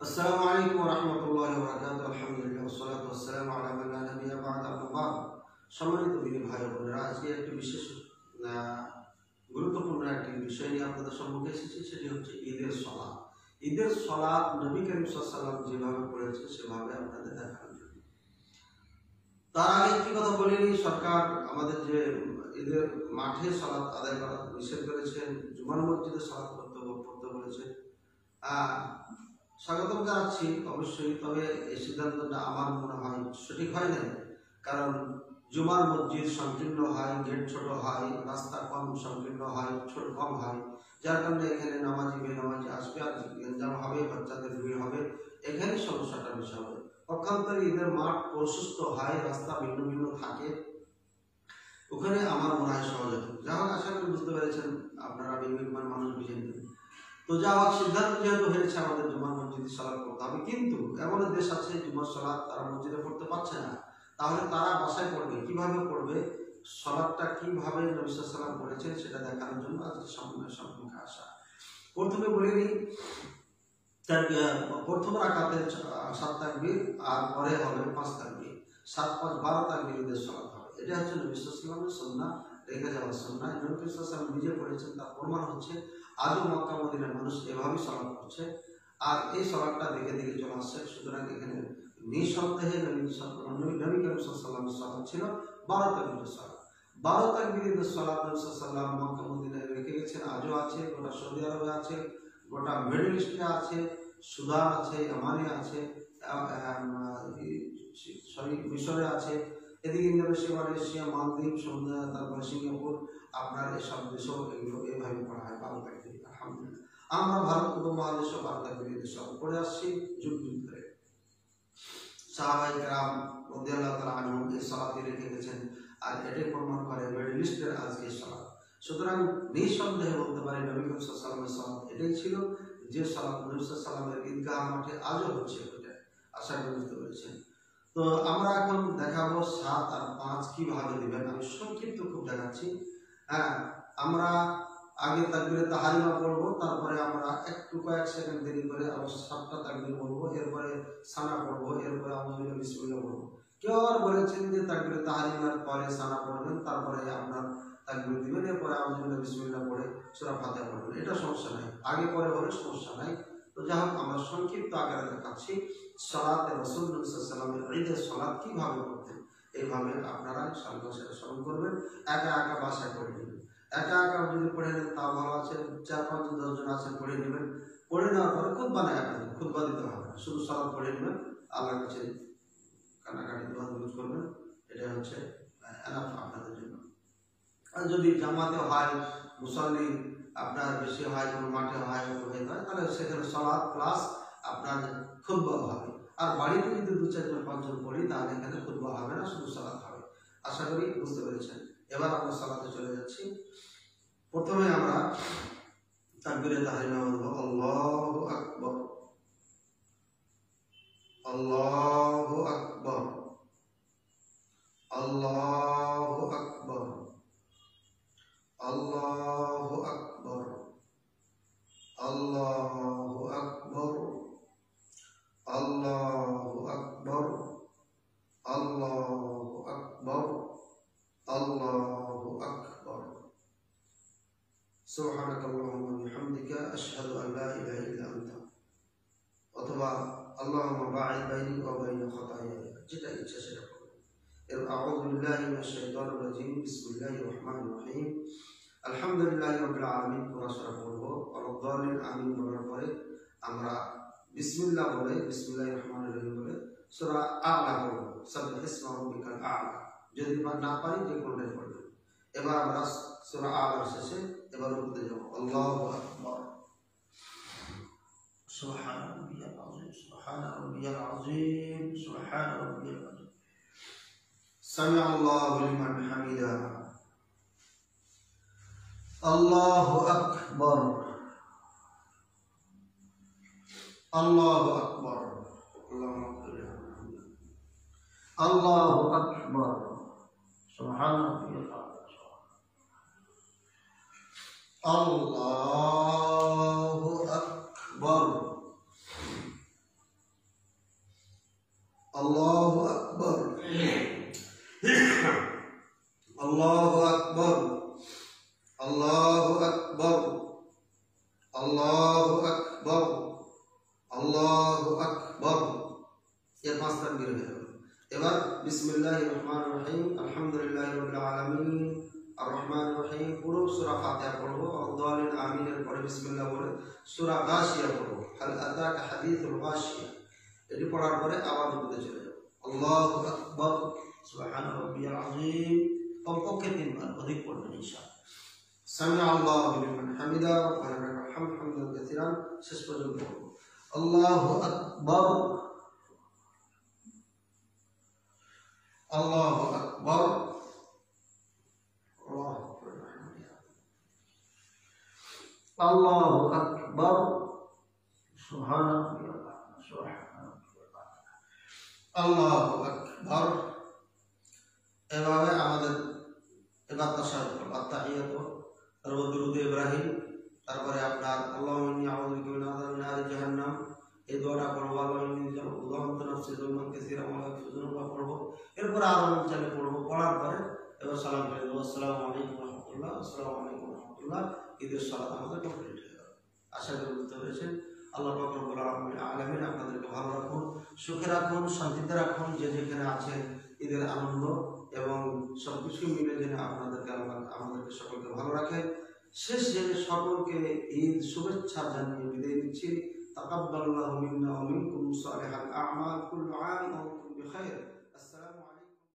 السلام عليكم ورحمة الله وبركاته الحمد لله والصلاة والسلام على من لا نبي بعد أما بعد সম্মানিত দিনী ভাই ও বোনেরা আজকে একটি বিশেষ আহ, গুরুত্বপূর্ণ একটি বিষয় নিয়ে আপনাদের সম্মুখে এসেছি সেটি হচ্ছে ঈদের সলা ঈদের সলা নবী করিম সাল্লাম যেভাবে পড়েছে সেভাবে আপনাদের দেখানোর জন্য তার আগে একটি কথা বলিনি সরকার আমাদের যে ঈদের মাঠে সালাত আদায় করা নিষেধ করেছেন জুমার মসজিদে সালাত করতে পড়তে বলেছেন আহ, স্বাগতম জানাচ্ছি, অবশ্যই, তবে এই সিদ্ধান্তটা আমার মনে হয় সঠিক হয় না কারণ জুমার মসজিদ সংকীর্ণ হয়, গেট ছোট হয় রাস্তা কম সংকীর্ণ হয় ছোট কম হয়। যার কারণে এখানে নামাজি, বেনামাজি আসবে আর গেঞ্জাম হবে, বাচ্চাদের ভিড় হবে, এখানে সমস্যাটা বেশি হবে পক্ষান্তরে ঈদের মাঠ প্রশস্ত হয়, রাস্তা ভিন্ন ভিন্ন থাকে। ওখানে আমার মনে হয় সহজ হোক, আশা করি বুঝতে পেরেছেন, আপনারা বিভিন্ন মানুষ বুঝে নেবেন তো যা হোক, সিদ্ধান্ত যেহেতু হয়েছে আমাদের জুমার মসজিদে সালাদ করতে হবে, কিন্তু এমন দেশ আছে জুমার সালাদ তারা মসজিদে পড়তে পারছে না, তাহলে তারা বাসায় পড়বে, কীভাবে পড়বে? সলাদটা কীভাবে নবী সাল্লাম পড়েছেন সেটা দেখানোর জন্য আজকে সম্পূর্ণ সম্মুখে আসা। প্রথমে বলে নিই, তার প্রথম রাকাতে ছ- সাত তাকবীর, আর পরে হবে পাঁচ তাকবীর। সাত, পাঁচ, বারো তাকবীর সলাৎ হবে। এটা হচ্ছে নবী সাল্লামের সন্না রেখে যাওয়ার সন্না নবী সাল্লাম নিজে পড়েছেন তার প্রমাণ হচ্ছে, আজও মক্কা মদিনার মানুষ এভাবেই সলাৎ করছে আর এই সলাৎটা দেখে দেখে চলে আসছে। সুতরাং এখানে নিঃসন্দেহে নবী নবী নবী করিম সাল্লামের সলাৎ ছিল বারো তাকবীরের সলাৎ বারো তাকবীরের সলাৎ নবী সাল্লাম মক্কা মদিনায় রেখে গেছেন, আজও আছে, গোটা সৌদি আরবে আছে, গোটা মিডল ইস্টে আছে, সুদান আছে আমানে আছে সরি, মিশরে আছে এদিকে ইন্দোনেশিয়া মালয়েশিয়া মালদ্বীপ সমুদ্র তারপরে সিঙ্গাপুর, আপনার এসব দেশেও এগুলো এভাবে পড়া হয় বারো আলহামদুলিল্লাহ। আমরা ভারত, উপমহাদেশে বারো তারিখে দেশে পড়ে আসছি, যুগ যুগ ধরে। সাহাবাই গ্রাম রদিয়াল্লাহ তালা এই রেখে গেছেন, আর এটাই প্রমাণ করে মিডল ইস্টের আজকে সালাত। সুতরাং নিঃসন্দেহে বলতে পারি, নবী সাল্লামের সালাত এটাই ছিল, যে সালাত নবী সাল্লামের ঈদগাহ মাঠে আজও হচ্ছে ওটা আশা করি বুঝতে পেরেছেন। তো আমরা এখন দেখাবো সাত আর পাঁচ কীভাবে দিবেন। আমি সংক্ষিপ্ত খুব দেখাচ্ছি। হ্যাঁ আমরা আগে তাকবিরে তাহারিমা পড়ব, তারপরে আমরা একটু কয়েক সেকেন্ড দেরি করে আবার সাতটা তাকবির বলব এরপরে সানা পড়ব, এরপরে আমাদের বিসমিল্লাহ পড়ব। কেউ আর বলেছেন যে তাকবিরে তাহারিমার পরে সানা পড়বেন, তারপরে আপনার তাকবির দিবেন, এরপরে আমাদের বিসমিল্লাহ পড়ে সূরা ফাতিহা পড়বেন। এটা সমস্যা নাই, আগে পরে হলে সমস্যা নাই। তো যাই হোক, আমরা সংক্ষিপ্ত আকারে দেখাচ্ছি। সালাতে রসুল সাল্লামের ঈদের সালাত কীভাবে করতেন, এইভাবে আপনারা সেটা স্মরণ করবেন। একা একা বাসায় পড়ে নেবেন। একা একা যদি পড়ে নেন তা ভালো আছে। চার পাঁচজন দশজন আছেন পড়ে নেবেন। পড়ে নেওয়ার পরে খুব বানায় আপনাদের খুব দিতে হবে না। শুধু সালাদ পড়ে নেবেন, আল্লাহর কাছে কান্নাকাটি, দোয়া করবেন। এটা হচ্ছে আপনাদের জন্য। আর যদি জামাতে হয়, মুসল্লি আপনার বেশি হয়, কোনো মাঠে হয় হয়ে হয় তাহলে সেখানে সলাদ প্লাস আপনার খুদ্া হবে। আর বাড়িতে যদি দু চারজন পাঁচজন পড়ি, তাহলে এখানে খুদ্া হবে না, শুধু সালাদ হবে। আশা করি বুঝতে পেরেছেন। এবার আমরা সালাতে চলে যাচ্ছি। প্রথমে আমরা তাকবিরে তাহরিমা বলব আল্লাহু আকবার। আল্লাহু আকবার। দোয়া আল্লাহ বাই বাইনি ও বাইনি যেটা ইচ্ছা সেটা করো। এর আউযু বিল্লাহি মিনাশ শাইতানির রাজিম, বিসমিল্লাহির রহমানির রহিম। আলহামদুলিল্লাহ রবিল আলমিন পড়াশোনা করব পরে আমরা বিসমিল্লাহ বলে বিসমিল্লাহ রহমান বলে সোরা আলা করব সাবিকাল আলা। যদি না পারি, যে কোনটাই পড়বে এবার আমরা সোরা আলার এবার উপরে যাব। আল্লাহ سمع الله لمن حمده الله أكبر الله أكبر اللهم اغفر لنا. الله أكبر سبحان ربي العظيم الله আল্লাহু আকবার আল্লাহু আকবার আল্লাহু আকবার আল্লাহু আকবার এর পাঁচ তাকবীর হয়ে গেল এবার বিসমিল্লাহির রহমানির রহিম আলহামদুলিল্লাহি রাব্বিল আলামিন আর রহমান রহিম পুরো সূরা ফাতিহা পড়ব আউদালিন আমিনের পরে বিসমিল্লাহ বলে সূরা গাশিয়া পড়ব হাল আতাকা হাদিসুল গাশিয়া এটি পড়ার পরে আবার রুকুতে চলে যাব আল্লাহু আকবার সুবহান রাব্বিয়াল আযীম কমপক্ষে তিনবার অধিক পড়বেন ইনশাআল্লাহ সামি আল্লাহ লিমান হামিদা রব্বানা লাকাল হামদ হামদান কাসীরান শেষ পর্যন্ত পড়ব আল্লাহু আকবার আল্লাহু আকবার আল্লাহু আকবার আল্লাহু আকবার সুবহান আল্লাহু এভাবে আমাদের এবার তাশাহুদ আত্তাহিয়াত তারপর দুরুদ ইব্রাহিম, তারপরে আপনার ইন্নী আউযু বিকা মিন আযাবি জাহান্নাম, এই দোয়াটা পড়ব, আল্লাহ পড়ব, এরপর আরও চালে পড়ব, পড়ার পরে এবার সালাম ফিরে দেবো, আসসালামু আলাইকুম রহমতুল্লাহ, আসসালামু আলাইকুম রহমতুল্লাহ, ঈদের সালাত আমাদের কমপ্লিট হয়ে গেল। আশা করি বুঝতে পেরেছেন। আল্লাহ রব্বুল আলামিন আপনাদেরকে ভালো রাখুন, সুখে রাখুন, শান্তিতে রাখুন, যে যেখানে আছে ঈদের আনন্দ এবং সবকিছু মিলে যেন আপনাদেরকে আল্লাহ আমাদেরকে সকলকে ভালো রাখে। শেষ জেনে সকলকে ঈদ শুভেচ্ছা জানিয়ে বিদায় দিচ্ছি তাকাব্বালাল্লাহু মিন্না সালিহাল আ'মাল, কুল্লু আম ওয়া আনতুম বিখাইর